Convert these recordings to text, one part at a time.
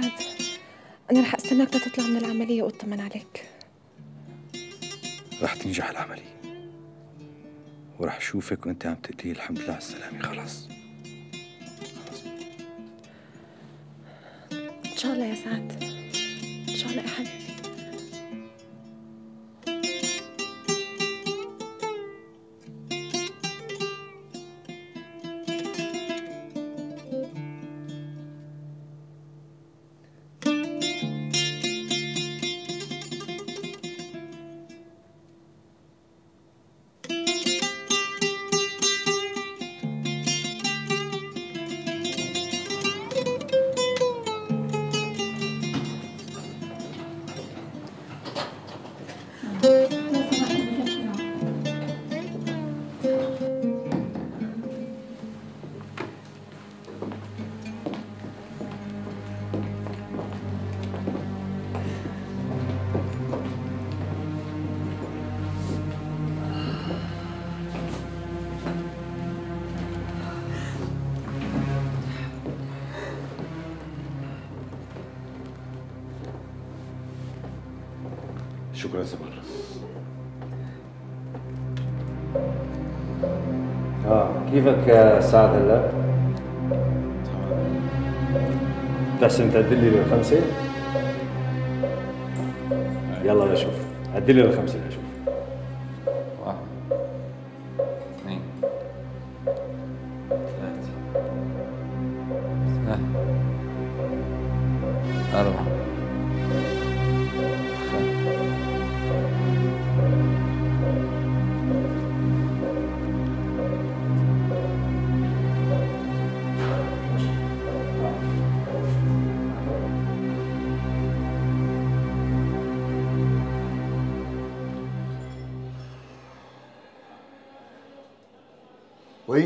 سعد. أنا رح أستناك تطلع من العملية وأطمن عليك. رح تنجح العملية. ورح أشوفك وأنت عم تقلي الحمد لله على السلامة. خلاص. إن شاء الله يا سعد. إن شاء الله يا حبيبي شكرا زمر آه كيفك يا سعد هلا؟ تحسن تعدل لي الخمسة؟ يلا لشوف عدل لي الخمسة لشوف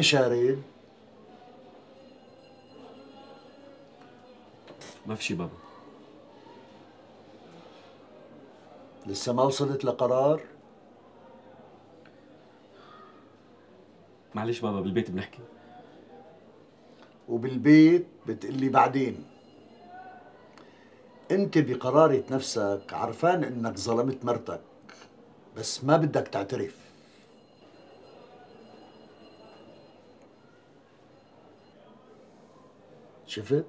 شارين؟ ما في شي بابا لسه ما وصلت لقرار؟ معلش بابا بالبيت بنحكي وبالبيت بتقلي بعدين انت بقرارة نفسك عرفان انك ظلمت مرتك بس ما بدك تعترف شفت؟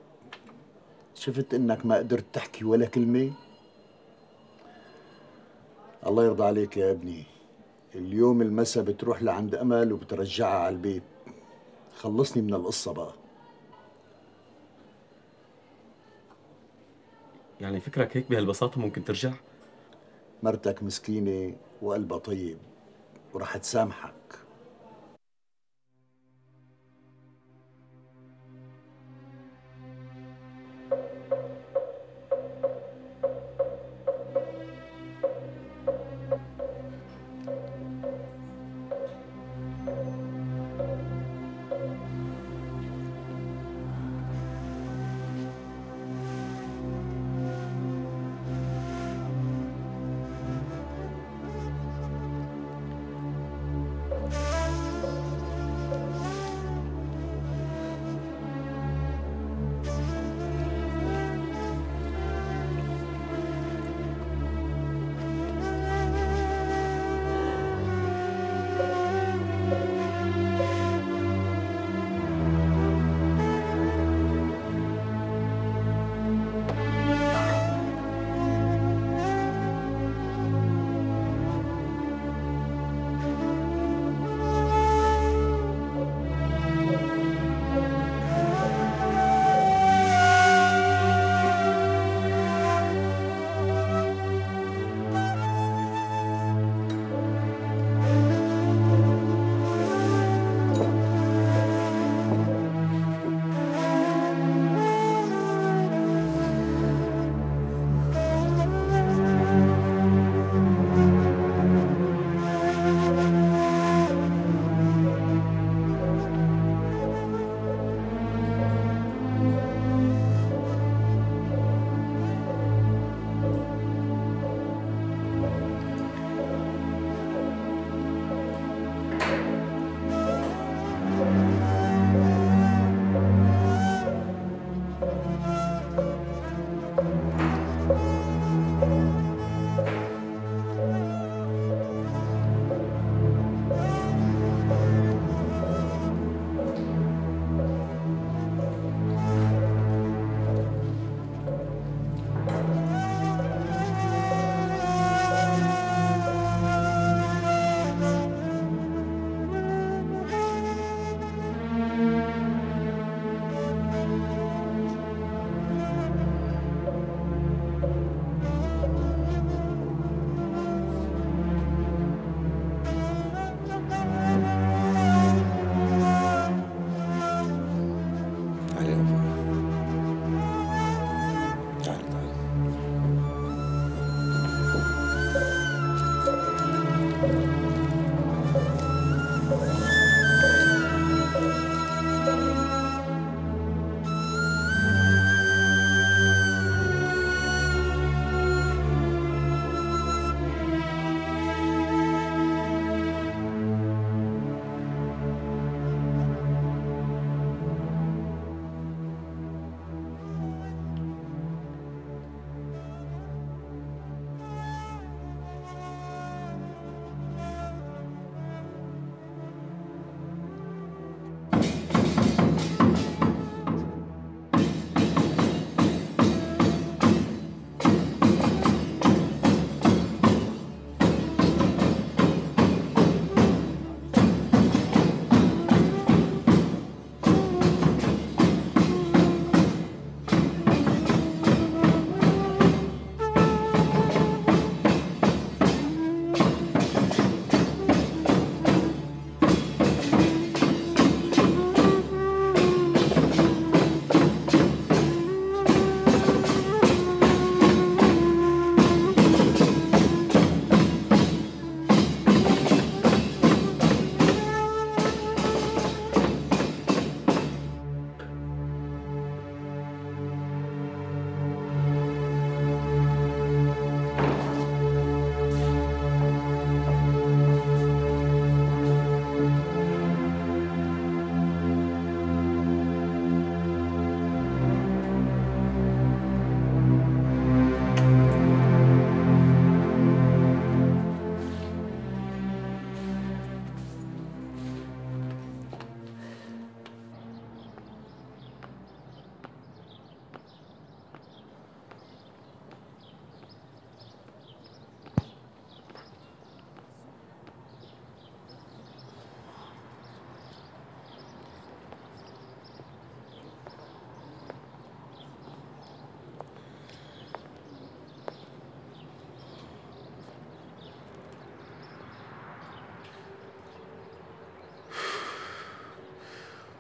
شفت إنك ما قدرت تحكي ولا كلمة؟ الله يرضى عليك يا ابني. اليوم المسا بتروح لعند أمل وبترجعها على البيت. خلصني من القصة بقى. يعني فكرك هيك بهالبساطة ممكن ترجع؟ مرتك مسكينة وقلبها طيب ورح تسامحك.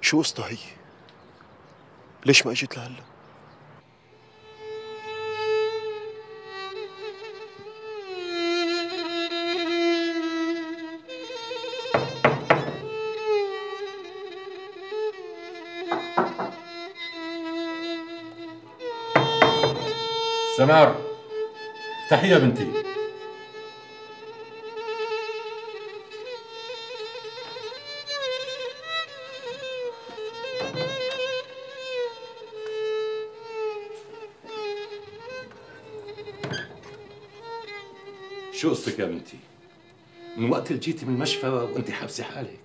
شو قصتها هي؟ ليش ما اجت لهلا؟ سمار افتحي يا بنتي قصتك يا بنتي؟ من وقت اللي جيتي من المشفى وانت حابسة حالك.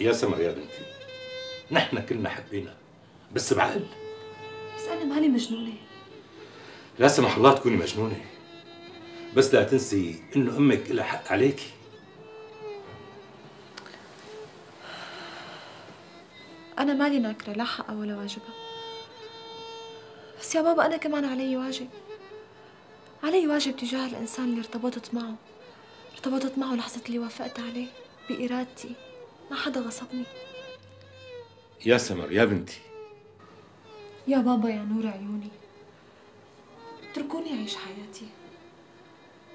يا سمر يا بنتي نحن كلنا حبينا بس بعقل. بس أنا ماني مجنونة. لا سمح الله تكوني مجنونة. بس لا تنسي إنه أمك لها حق عليكي. أنا مالي ناكرة لا حقها ولا واجبها بس يا بابا أنا كمان علي واجب. علي واجب تجاه الإنسان اللي ارتبطت معه. ارتبطت معه لحظة اللي وافقت عليه بإرادتي. ما حدا غصبني. يا سمر يا بنتي. يا بابا يا نور عيوني. اتركوني أعيش حياتي.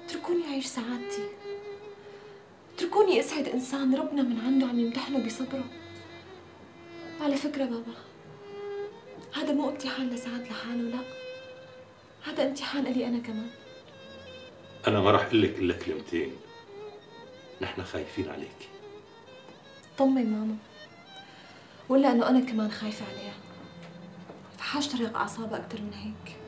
اتركوني أعيش سعادتي. اتركوني أسعد إنسان ربنا من عنده عم يمتحنه بصبره. وعلى فكرة بابا هذا مو امتحان لسعد لحاله لا. هذا امتحان إلي أنا كمان. أنا ما راح أقول لك إلا كلمتين. نحن خايفين عليك. طمي ماما. ولا إنه أنا كمان خايفة عليها. فحاشترق أعصابها أكتر من هيك.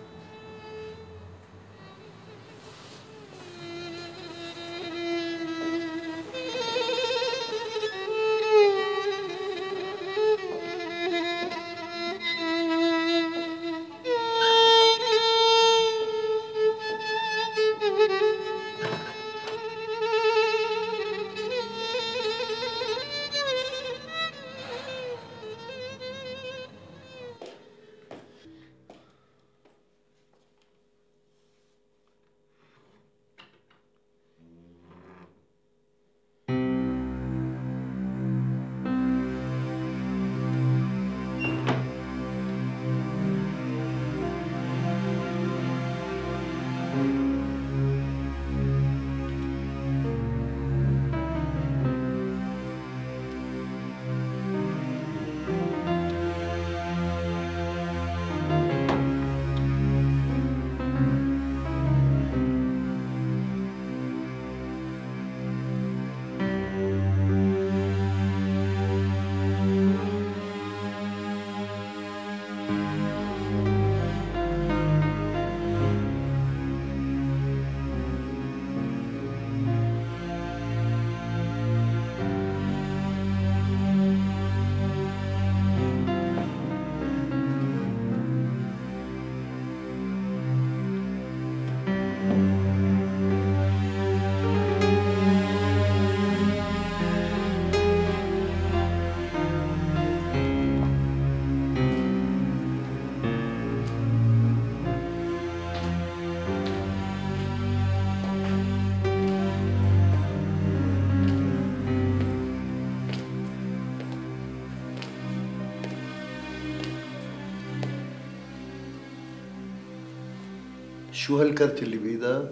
شو هالكرت اللي بايدك؟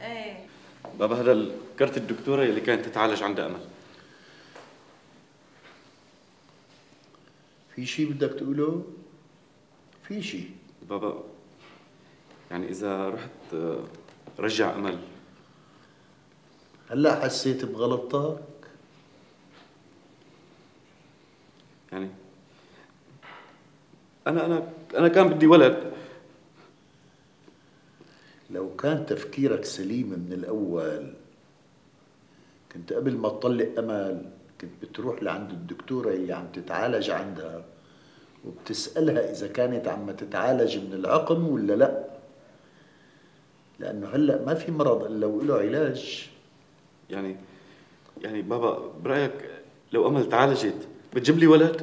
إيه بابا هذا الكرت الدكتورة اللي كانت تتعالج عندها أمل في شي بدك تقوله؟ في شي بابا يعني إذا رحت آه، رجع أمل هلأ حسيت بغلطتك؟ يعني أنا أنا أنا كان بدي ولد لو كان تفكيرك سليم من الأول كنت قبل ما تطلق أمل كنت بتروح لعند الدكتورة اللي عم تتعالج عندها وبتسألها إذا كانت عم تتعالج من العقم ولا لأ. لأنه هلأ ما في مرض إلا وله علاج. يعني يعني بابا برأيك لو أمل تعالجت بتجيب لي ولد؟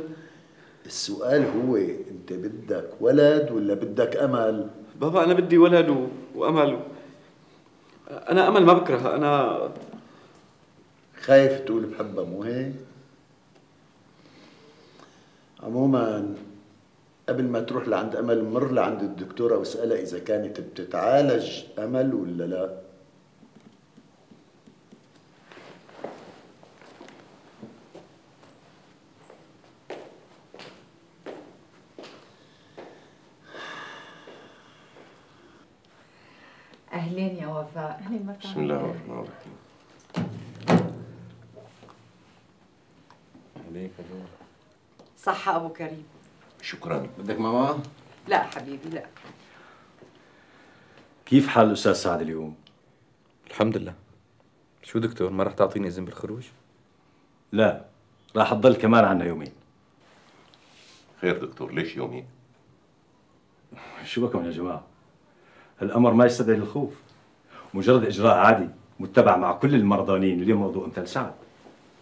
السؤال هو أنت بدك ولد ولا بدك أمل؟ بابا أنا بدي ولد و... وامل. أنا أمل ما بكرهها أنا خايف تقول بحبها مو هيك عموما قبل ما تروح لعند أمل مر لعند الدكتورة واسألها إذا كانت بتتعالج أمل ولا لا اهلين يا وفاء اهلين مرحبا بسم الله الرحمن الرحيم عليك صحة أبو كريم شكرا بدك ماما؟ لا حبيبي لا كيف حال الأستاذ سعد اليوم؟ الحمد لله شو دكتور ما رح تعطيني إذن بالخروج؟ لا راح تضل كمان عنا يومين خير دكتور ليش يومين؟ شو بكم يا جماعة؟ الأمر ما يستدعي الخوف. مجرد إجراء عادي متبع مع كل المرضانين اللي مرضوا أمثال سعد.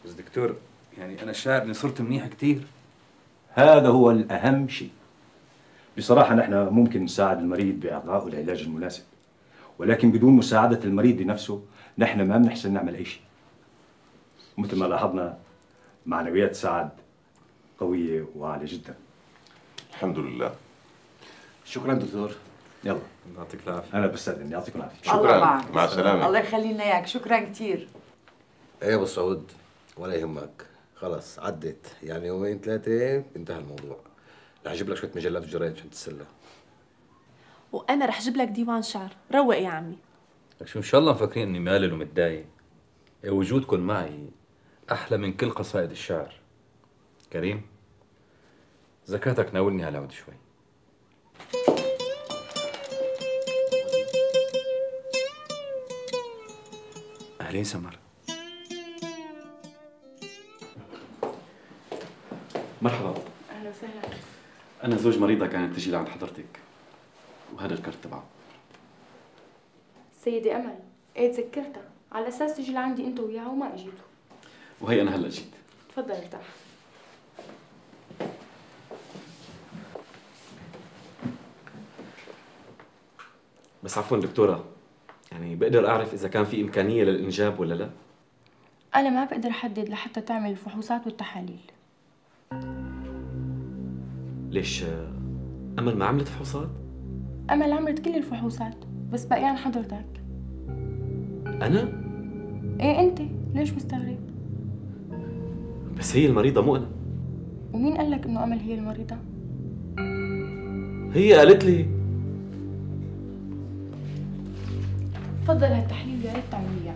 بس دكتور يعني أنا شاعر إني صرت منيح كثير هذا هو الأهم شيء. بصراحة نحن ممكن نساعد المريض باعطائه العلاج المناسب. ولكن بدون مساعدة المريض بنفسه نحن ما بنحسن نعمل أي شيء. مثل ما لاحظنا معنويات سعد قوية وعالية جدا. الحمد لله. شكرا دكتور. يلا يعطيك العافيه أنا بستاذن يعطيكم العافيه شكراً. معك. مع السلامة. الله يخلي لنا اياك شكرا كثير إيه ابو سعود ولا يهمك خلص عدت يعني يومين ثلاثة انتهى الموضوع رح أجيب لك شوية مجلات وجرايد عشان تتسلى وأنا رح أجيب لك ديوان شعر روق يا عمي لك شو ان شاء الله مفكرين اني مالل ومتضايق وجودكم معي أحلى من كل قصائد الشعر كريم زكاتك ناولني هالعود شوي اهلين سمر. مرحبا. أهلا وسهلا. أنا زوج مريضة كانت تجي لعند حضرتك وهذا الكرت تبعها سيدي أمل إيه تذكرتها على أساس تجي لعندي أنت وياها وما اجيتوا وهي أنا هلأ جيت. تفضل ارتاح. بس عفوا دكتورة يعني بقدر أعرف إذا كان في إمكانية للإنجاب ولا لا؟ أنا ما بقدر أحدد لحتى تعمل الفحوصات والتحاليل. ليش؟ أمل ما عملت فحوصات؟ أمل عملت كل الفحوصات بس بقيان حضرتك. أنا؟ إيه أنت؟ ليش مستغرب؟ بس هي المريضة مو أنا. ومين قال لك إنه أمل هي المريضة؟ هي قالت لي تفضل هالتحليل يا ريت تعمل اياه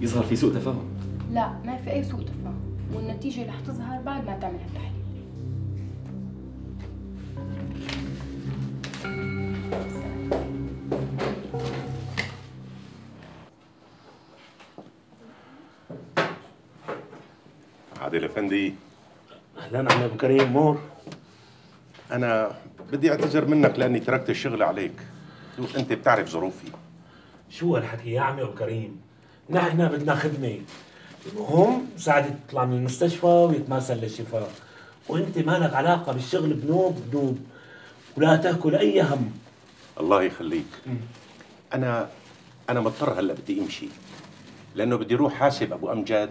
يظهر في سوء تفاهم. لا ما في أي سوء تفاهم. والنتيجة رح تظهر بعد ما تعمل هالتحليل. عادل افندي أهلا عم أبو كريم مور أنا بدي أعتذر منك لأني تركت الشغل عليك. وانت بتعرف ظروفي. شو هالحكي؟ يا عمي أبو كريم نحن بدنا خدمة. المهم سعد يطلع من المستشفى ويتماسل للشفاء. وأنت ما لك علاقة بالشغل بنوب بنوب. ولا تأكل أي هم. الله يخليك. أنا أنا مضطر هلأ بدي أمشي. لأنه بدي أروح حاسب أبو امجد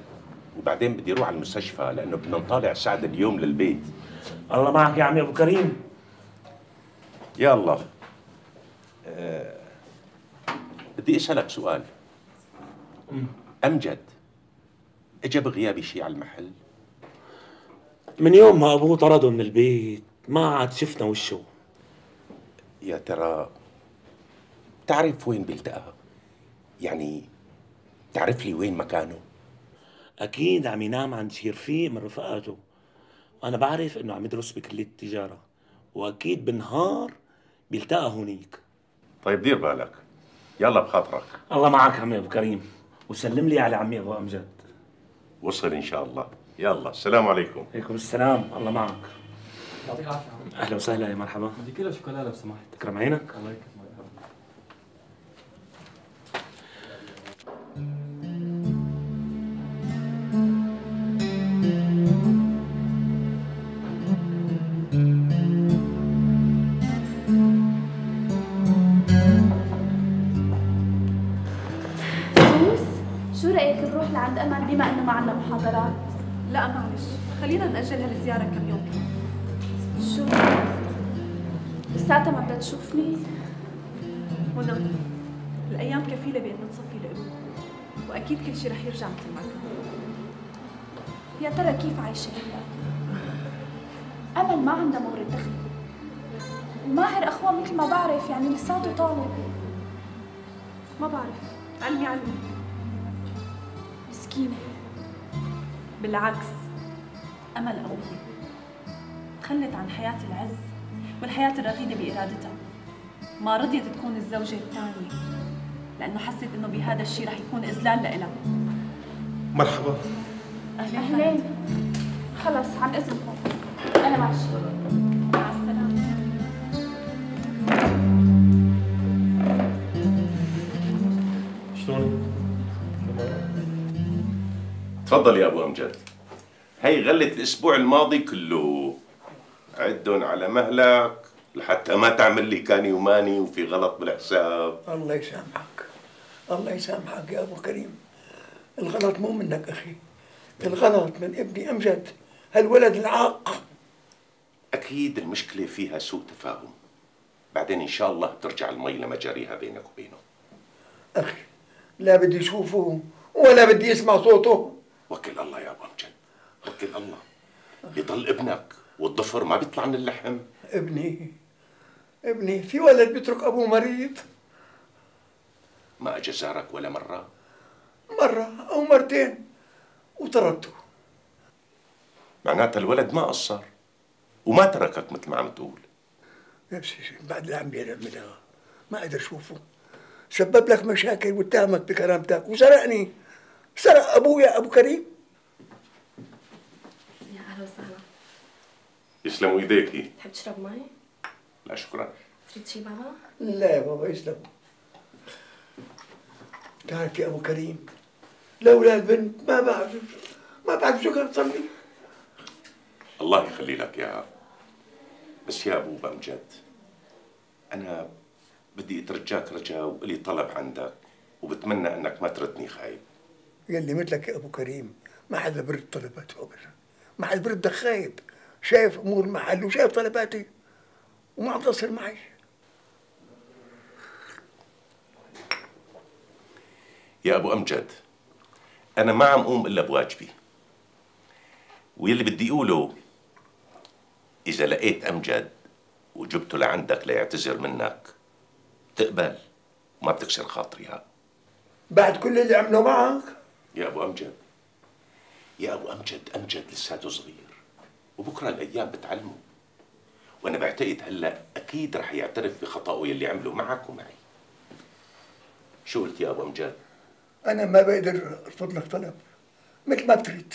وبعدين بدي أروح على المستشفى لأنه بدنا نطالع سعد اليوم للبيت. الله معك يا عمي أبو كريم. يا الله. أه بدي أسألك سؤال. امجد اجى بغيابي شيء على المحل؟ من يوم ما أبوه طرده من البيت ما عاد شفنا وشه. يا ترى تعرف وين بيلتقى يعني تعرف لي وين مكانه؟ أكيد عم ينام عند شي رفيق من رفقاته. أنا بعرف إنه عم يدرس بكلية التجارة وأكيد بالنهار بيلتقى هونيك. طيب دير بالك. يلا بخاطرك. الله معك عمي أبو كريم. وسلم لي على عمي أبو أمجد. وصل إن شاء الله. يلا السلام عليكم. عليكم السلام. الله معك. يعطيك العافية. أهلا وسهلا يا مرحبا. بدي كيلو شوكولا لو سمحت. تكرم عينك. الله يكرمك. أمل بما إنه ما عندنا محاضرات؟ لا معلش خلينا نأجل هالزيارة كم يوم شو؟ لساتها ما بدها تشوفني؟ منى الأيام كفيلة بأنه تصفي القلوب وأكيد كل شيء رح يرجع مثل ما كان يا ترى كيف عايشة هلا؟ أمل ما عندها مورد دخل وماهر أخوها مثل ما بعرف يعني لساته طالب ما بعرف علمي علمي بالعكس. أمل قوية تخلت عن حياة العز والحياة الرغيدة بإرادتها. ما رضيت تكون الزوجة الثانية لأنه حست إنه بهذا الشيء رح يكون إذلال لإلها. مرحبا. أهلين أهلين. خلص عن إذنكم. أنا ماشي تفضل يا أبو امجد هي غلت الأسبوع الماضي كله. عدهم على مهلك لحتى ما تعمل لي كاني وماني وفي غلط بالحساب. الله يسامحك. الله يسامحك يا أبو كريم. الغلط مو منك أخي. الغلط من ابني أمجد هالولد العاق. أكيد المشكلة فيها سوء تفاهم. بعدين إن شاء الله ترجع المي لمجاريها بينك وبينه. أخي لا بدي أشوفه ولا بدي أسمع صوته. وكل الله يا أبو امجد وكل الله. يضل ابنك والضفر ما بيطلع من اللحم. ابني ابني في ولد بيترك أبوه مريض. ما اجى زارك ولا مرة؟ مرة أو مرتين وطردته. معناتها الولد ما قصر وما تركك مثل ما عم تقول. نفس الشيء بعد اللي عم بيعملها ما قدر أشوفه. سبب لك مشاكل واتهمك بكرامتك وسرقني سرق ابويا أبو كريم. يا أهلا وسهلا. يسلموا ايديكي تحب تشرب مي؟ لا شكرا. تريد شي بابا؟ لا يا بابا يسلم. تعرف يا أبو كريم لولا البنت ما بعرف ما بعرف شو كانت تصلي الله يخلي لك اياها بس يا أبو بامجد أنا بدي أترجاك رجاء والي طلب عندك وبتمنى إنك ما تردني خايب يلي مثلك يا أبو كريم ما حدا برد طلباته ابدا ما حدا برد خايب. شايف أمور محل وشايف طلباتي. وما عم تصل معي. يا أبو أمجد أنا ما عم قوم إلا بواجبي. واللي بدي أقوله إذا لقيت أمجد وجبته لعندك ليعتذر منك تقبل. وما بتكسر خاطري ها بعد كل اللي عمله معك يا أبو أمجد. يا أبو أمجد أمجد لساته صغير. وبكرة الأيام بتعلمه. وأنا بعتقد هلأ أكيد رح يعترف بخطأه يلي عمله معك ومعي. شو قلت يا أبو أمجد؟ أنا ما بقدر أرفض لك طلب مثل ما بتريد.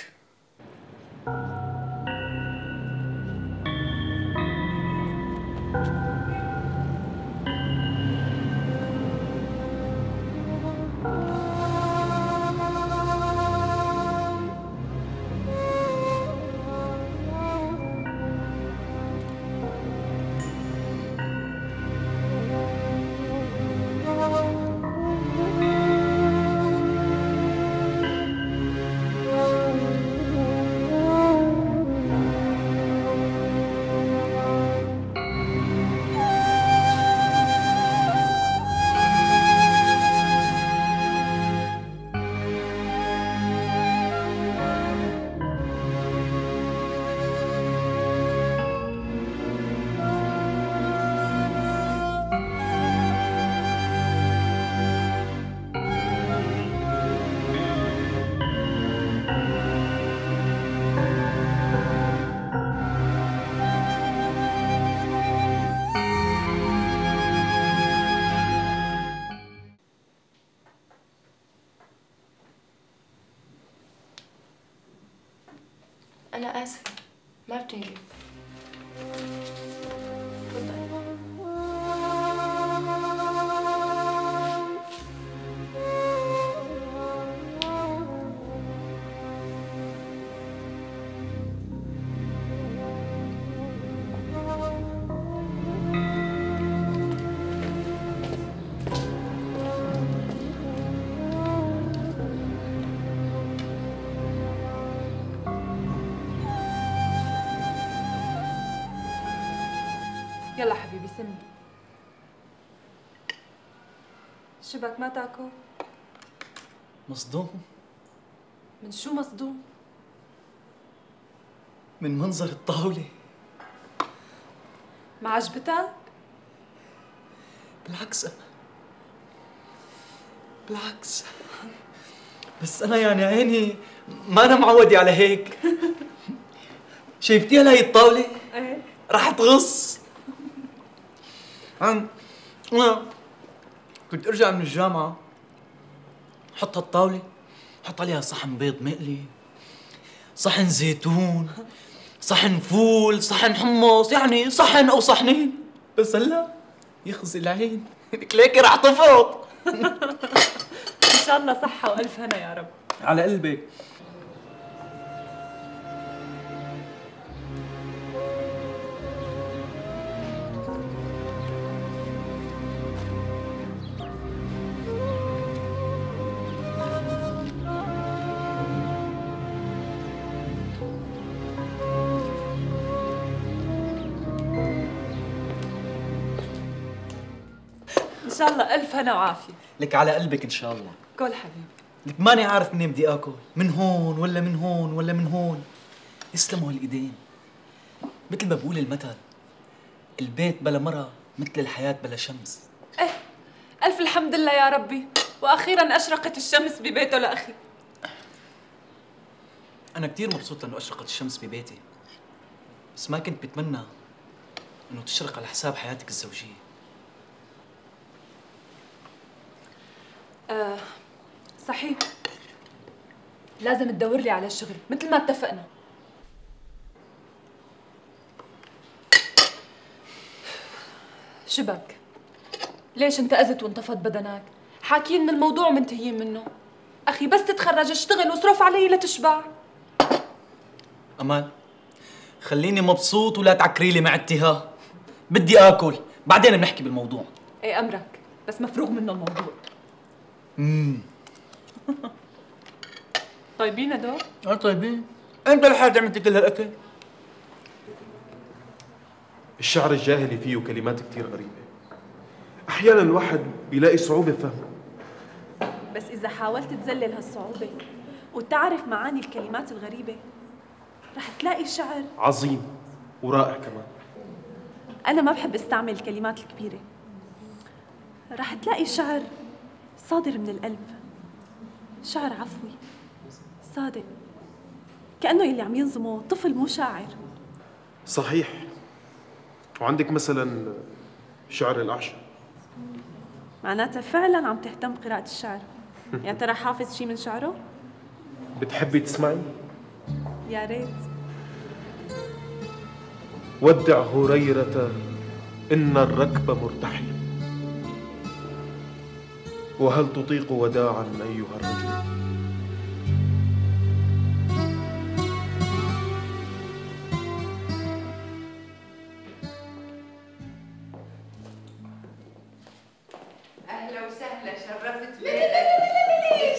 شبك ما تاكل؟ مصدوم من شو مصدوم؟ من منظر الطاولة ما عجبتك؟ بالعكس أنا بالعكس بس أنا يعني عيني ما أنا معودة على هيك شايفتيها هاي الطاولة؟ إيه راح تغص عن أنا كنت أرجع من الجامعة حط هالطاولة حط عليها صحن بيض مقلي صحن زيتون صحن فول صحن حمص يعني صحن أو صحنين. بس هلا يخزي العين. كليكي راح تفوت. إن شاء الله صحة وألف هنا يا رب. على قلبك. شاء الله ألف هنا وعافية. لك على قلبك ان شاء الله كل حبيبي. لك ماني عارف منين بدي آكل. من هون ولا من هون ولا من هون. يسلموا هالإيدين. مثل ما بقول المثل البيت بلا مرة مثل الحياة بلا شمس. إيه ألف الحمد لله يا ربي. وأخيرا أشرقت الشمس ببيته لأخي. أنا كتير مبسوط إنه أشرقت الشمس ببيتي. بس ما كنت بتمنى إنه تشرق على حساب حياتك الزوجية. آه صحيح. لازم تدور لي على الشغل مثل ما اتفقنا. شبك ليش انتقزت وانطفت بدنك حاكيين من الموضوع ومنتهيين منه. أخي بس تتخرج اشتغل واصرف علي لتشبع. أمان خليني مبسوط ولا تعكري لي معدتي بدي آكل بعدين بنحكي بالموضوع. إيه أمرك بس مفروغ منه الموضوع. امم طيبين هدول؟ آه طيبين. إمتى لحد عملتي كل هالاكل؟ الشعر الجاهلي فيه كلمات كتير غريبة. أحيانا الواحد بيلاقي صعوبة فهمه. بس إذا حاولت تذلل هالصعوبة وتعرف معاني الكلمات الغريبة رح تلاقي الشعر عظيم ورائع كمان. أنا ما بحب أستعمل الكلمات الكبيرة. رح تلاقي الشعر صادر من القلب. شعر عفوي. صادق. كأنه يلي عم ينظمه طفل مو شاعر. صحيح. وعندك مثلا شعر الأعشى. معناتها فعلا عم تهتم بقراءة الشعر. يا ترى حافظ شي من شعره؟ بتحبي تسمعي؟ يا ريت. ودع هريرة إن الركب مرتحل. وهل تطيق وداعا أيها الرجل أهلا وسهلا شرفت بيتك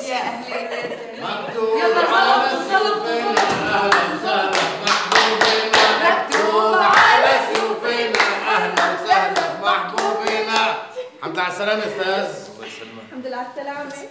يا أهلا وسهلا مكتوب يلا على انطلقوا سيوفنا أهلا وسهلا محبوبنا مكتوب على سيوفنا أهلا وسهلا محبوبنا الحمد لله على السلامة أستاذ على السلامة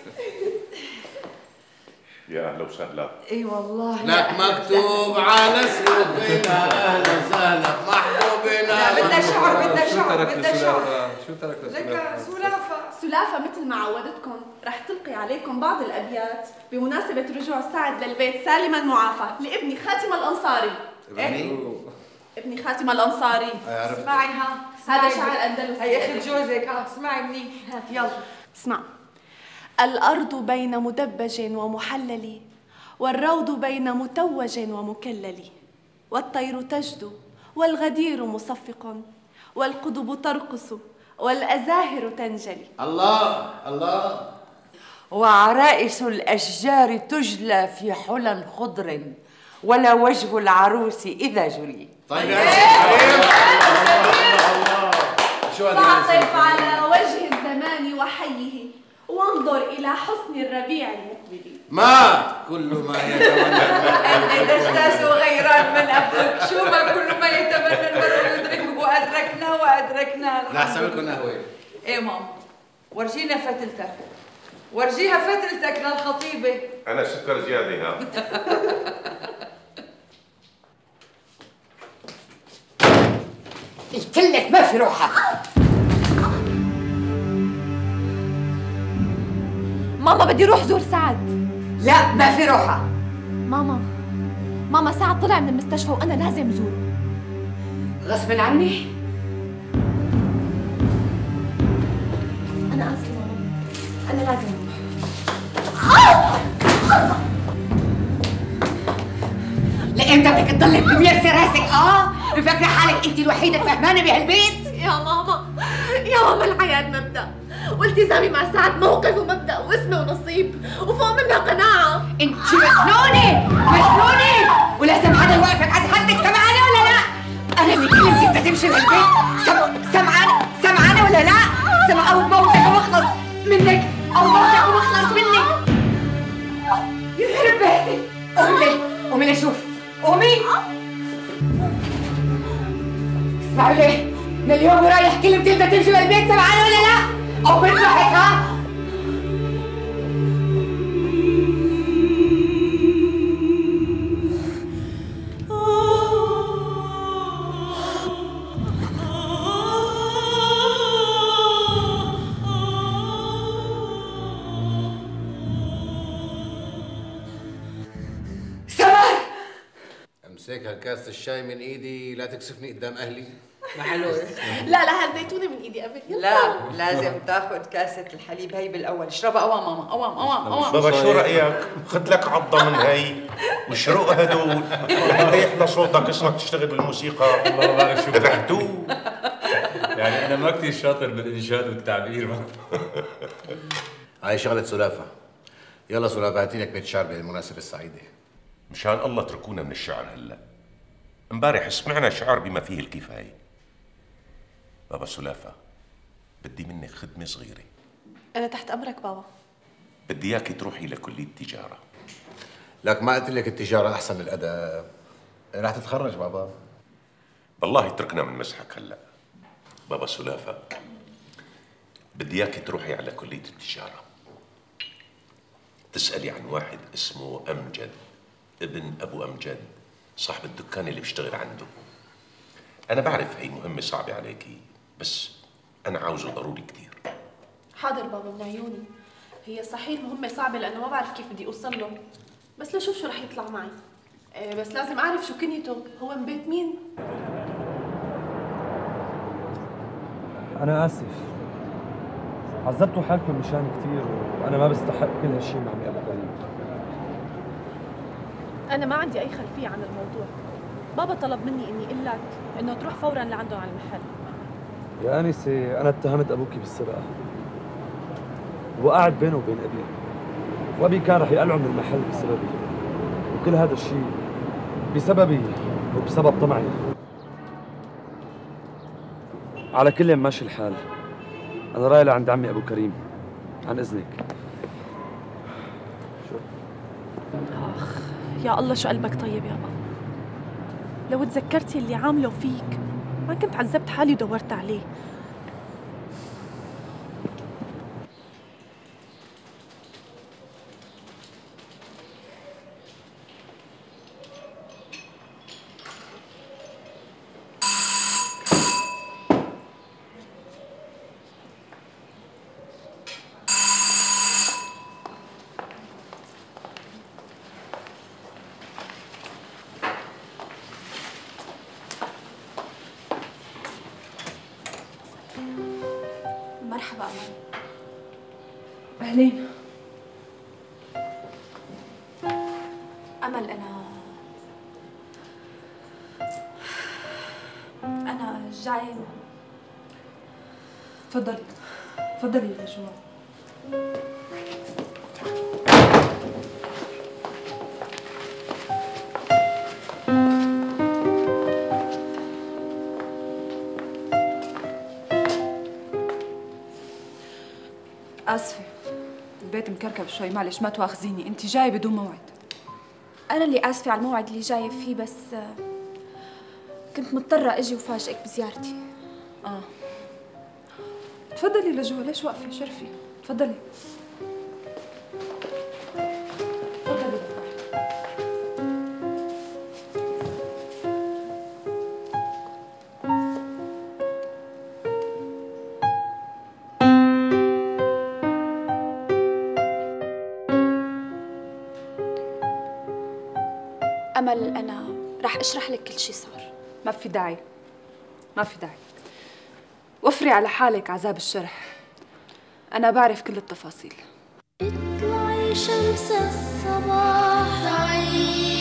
يا أهلا وسهلا إي والله. لك مكتوب على سيوفنا أهلا وسهلا محبوبنا بدنا شعر بدنا شعر بدنا شعر؟ شو ترك لك لسلافة؟ سلافة. سلافة مثل ما عودتكم رح تلقي عليكم بعض الأبيات بمناسبة رجوع سعد للبيت سالما معافى لابني خاتم الأنصاري. إيه؟ ابني خاتم الأنصاري. عرفت. اسمعي ها. هذا شعر أندلسي. هي اخت جوزك. ها اسمعي منيح. يلا. اسمع. الأرض بين مدبج ومحلل والروض بين متوج ومكلل والطير تجدو والغدير مصفق والقضب ترقص والأزاهر تنجلي الله الله. وعرائس الأشجار تجلى في حلى خضر ولا وجه العروس إذا جلي طيب يا كريم شو فاعطف على وجه وانظر إلى حسن الربيع المقبل. ما؟ كل ما يتمنى أنت تستاس غيران من أبوك. شو ما كل ما يتمنى المرء يدركه وأدركنا وأدركنا. لا احسن لكم قهوه إيه ماما؟ ورجينا فتلتك. ورجيها فتلتك للخطيبة. أنا سكر زيادة ها. قلت لك ما في روحك. ماما بدي روح زور سعد. لا ما في روحها ماما ماما سعد طلع من المستشفى وأنا لازم زوره غصب عني؟ أنا آسفة ماما. أنا لازم لامتى بدك تضلك بمير في راسك. آه مفكره حالك أنت الوحيدة فهمانة بهالبيت. يا ماما يا ماما الحياة مبدأ والتزامي مع سعد موقف ومبدأ واسم ونصيب وفوق منها قناعة. انت مجنونه مجنونه ولازم حدا يوقفك عند حدك سمعانه ولا لا؟ أنا اللي كلمتي بدها تمشي لهالبيت سم... سمعانه سمعانة ولا لا؟ سمع أو موتك ومخلص منك. أو موتك ومخلص منك. يخرب بيتك قومي قومي لي شوف. قومي. اسمعوا لي. من اليوم ورايح كلمتي بدها تمشي للبيت سمعانة ولا لا؟ أو بذبحك ها سمر امسك هالكاسة الشاي من إيدي لا تكسفني قدام أهلي. معلوش لا لا هزيتوني من إيدي. قبل يلا. لا لازم تاخذ كاسة الحليب هي بالأول. اشربها قوام ماما قوام قوام قوام بابا شو رأيك؟ خد لك عضة من هي وشرق هدول. لحتى يحلى صوتك اسمك تشتغل بالموسيقى. الله بعرف شو ذبحتوه يعني أنا ما كثير شاطر بالإنشاد والتعبير. هاي شغلة سلافة. يلا سلافة هاتي لك بيت شعر بالمناسبة السعيدة. مشان الله اتركونا من الشعر هلا. امبارح سمعنا شعر بما فيه الكفاية. بابا سلافة بدي منك خدمة صغيرة. أنا تحت أمرك بابا. بدي إياكي تروحي لكلية التجارة. لك ما قلت لك التجارة أحسن من الأدب. رح تتخرج بابا. والله اتركنا من مسحك هلأ. بابا سلافة بدي إياكي تروحي على كلية التجارة. تسألي عن واحد اسمه أمجد ابن أبو أمجد صاحب الدكان اللي بيشتغل عنده. أنا بعرف هي مهمة صعبة عليكي. بس أنا عاوزه ضروري كتير. حاضر بابا من عيوني. هي صحيح مهمة صعبة لأنه ما بعرف كيف بدي أوصل له. بس لشوف شو رح يطلع معي. إيه بس لازم أعرف شو كنيته. هو من بيت مين؟ أنا آسف. عذبتوا حالكم مشان كثير وأنا ما بستحق كل هالشيء مع عمي أبو غريب. أنا ما عندي أي خلفية عن الموضوع. بابا طلب مني إني أقول لك إنه تروح فورا لعندهم على المحل. يا أنسة أنا اتهمت أبوكي بالسرقة وقعد بينه وبين أبي وأبي كان رح يقلعه من المحل بسببي. وكل هذا الشيء بسببي وبسبب طمعي. على كل ماشي الحال. أنا رايح لعند عمي أبو كريم. عن إذنك. آخ يا الله شو قلبك طيب يابا لو تذكرتي اللي عامله فيك. ما كنت عذبت حالي ودورت عليه. آسفة البيت مكركب شوي معلش ما تواخذيني أنت جاي بدون موعد. أنا اللي آسفة على الموعد اللي جاية فيه بس آه، كنت مضطرة أجي وفاجئك بزيارتي. آه. تفضلي لجوا ليش واقفة؟ شرفي. تفضلي. تفضلي. أمل أنا رح أشرح لك كل شي صار. ما في داعي. ما في داعي. وفري على حالك عذاب الشرح. أنا بعرف كل التفاصيل. اطلعي شمس الصباح طلعي